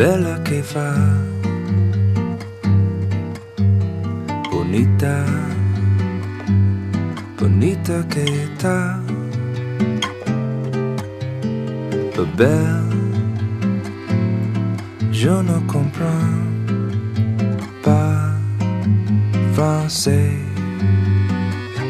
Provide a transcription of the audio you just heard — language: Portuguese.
bella che fa, bonita, bonita che ta, belle, je ne comprends pas français.